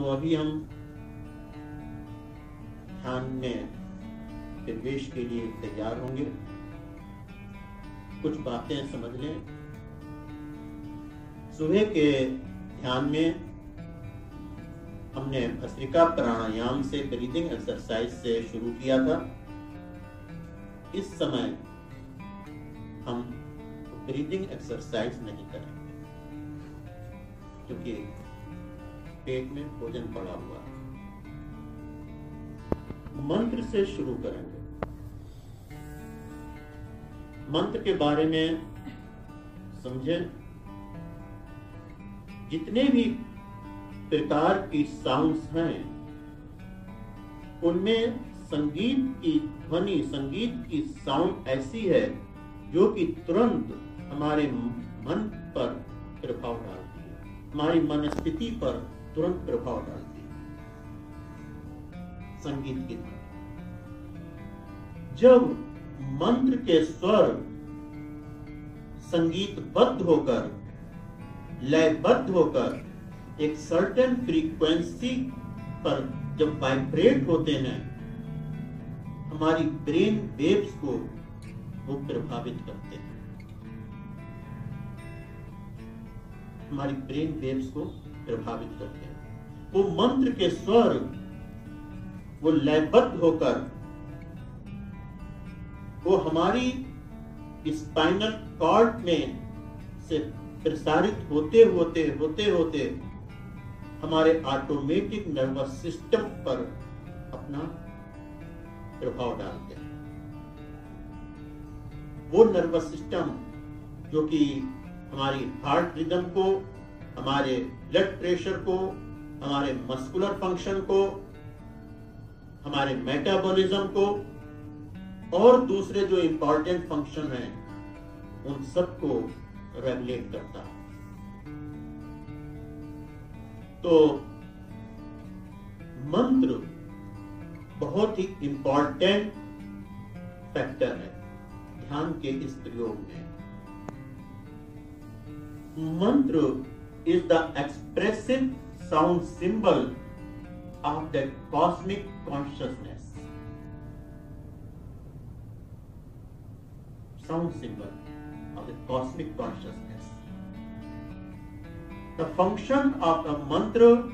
तो अभी हम ध्यान में प्रवेश के लिए तैयार होंगे। कुछ बातें समझ लें। सुबह के ध्यान में हमने भस्त्रिका प्राणायाम से ब्रीदिंग एक्सरसाइज से शुरू किया था। इस समय हम ब्रीदिंग एक्सरसाइज नहीं करेंगे क्योंकि पेट में भोजन पड़ा हुआ है। मंत्र से शुरू करेंगे। मंत्र के बारे में समझें। जितने भी प्रकार की साउंड्स हैं, उनमें संगीत की ध्वनि, संगीत की साउंड ऐसी है, जो कि तुरंत हमारे मन पर प्रभाव डालती है। हमारी मन स्थिति पर तुरंत प्रभाव डालती है। संगीत की ध्वनि जब मंत्र के स्वर संगीतबद्ध होकर, लयबद्ध होकर, एक सर्टेन फ्रीक्वेंसी पर जब वाइब्रेट होते हैं, हमारी ब्रेन वेव्स को वो प्रभावित करते हैं। हमारी ब्रेन वेव्स को प्रभावित करते हैं। वो मंत्र के स्वर, वो लयबद्ध होकर, वो हमारी स्पाइनल कॉर्ड में से प्रसारित होते होते होते होते, हमारे ऑटोमेटिक नर्वस सिस्टम पर अपना प्रभाव डालते हैं। वो नर्वस सिस्टम जो कि हमारी हार्ट रिदम को, हमारे ब्लड प्रेशर को, हमारे मस्कुलर फ़ंक्शन को, हमारे मेटाबॉलिज्म को, और दूसरे जो इंपॉर्टेंट फ़ंक्शन हैं, उन सबको रेगुलेट करता है। तो मंत्र बहुत ही इंपॉर्टेंट फैक्टर है, ध्यान के इस प्रयोग में। मंत्र is the expressive sound symbol of the cosmic consciousness. Sound symbol of the cosmic consciousness. The function of a mantra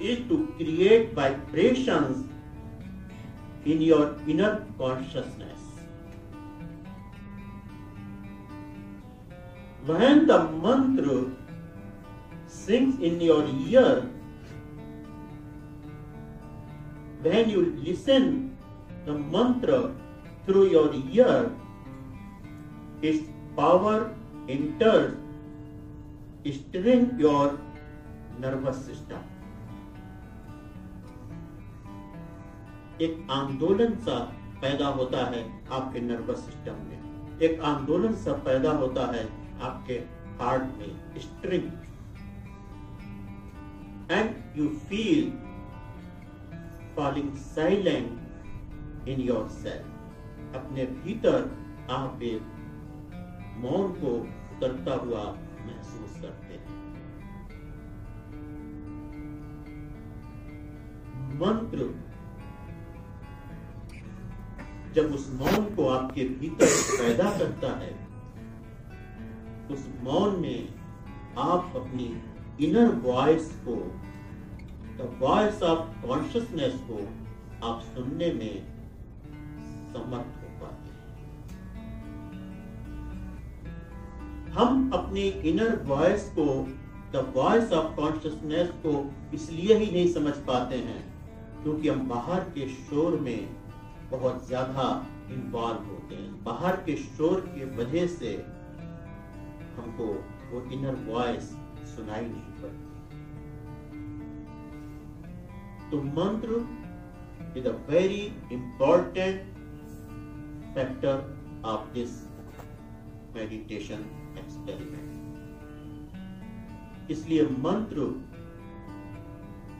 is to create vibrations in your inner consciousness. When the mantra sings in your ear, when you listen the mantra through your ear, its power enters strain your nervous system एक आंदोलन सा पैदा होता है आपके nervous system में एक आंदोलन सा पैदा होता है आपके हार्ट में string you feel falling silent in yourself अपने भीतर आप एक मौन को उतरता हुआ महसूस करते हैं। मंत्र। जब उस मौन को आपके भीतर पैदा करता है, उस मौन में आप अपनी इनर वॉइस को द वॉइस ऑफ़ कॉन्शियसनेस को आप सुनने में समर्थ हो पाते हैं। हम अपनी इनर वॉइस को द वॉइस ऑफ़ कॉन्शियसनेस को इसलिए ही नहीं समझ पाते हैं, क्योंकि हम बाहर के शोर में बहुत ज़्यादा इन्वॉल्व होते हैं। बाहर के शोर की वजह से हमको वो इनर वॉइस सुनाई नहीं पड़ती। तो mantra is a very important factor of this meditation experiment इसलिए मंत्र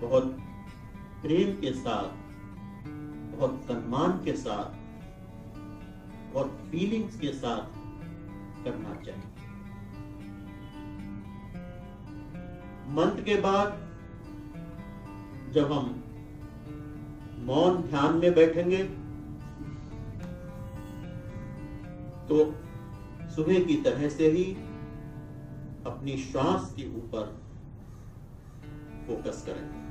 बहुत प्रेम के साथ, बहुत सम्मान के साथ, बहुत फीलिंग्स के साथ करना चाहिए। मंत्र के बाद जब हम मौन ध्यान में बैठेंगे तो सुबह की तरह से ही अपनी श्वास के ऊपर फोकस करेंगे।